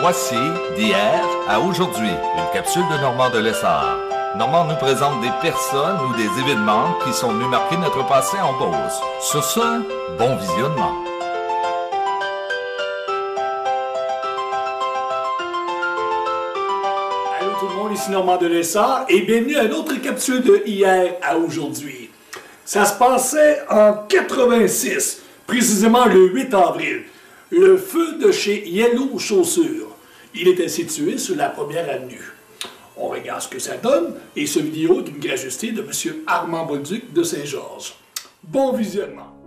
Voici d'hier à aujourd'hui, une capsule de Normand de Lessard. Normand nous présente des personnes ou des événements qui sont venus marquer notre passé en Beauce. Sur ce, bon visionnement. Allô tout le monde, ici Normand de Lessard et bienvenue à une autre capsule de hier à aujourd'hui. Ça se passait en 86, précisément le 8 avril. Le feu de chez Yellow Chaussures. Il était situé sur la première avenue. On regarde ce que ça donne et ce vidéo d'une gracieuseté de M. Armand Bolduc de Saint-Georges. Bon visionnement.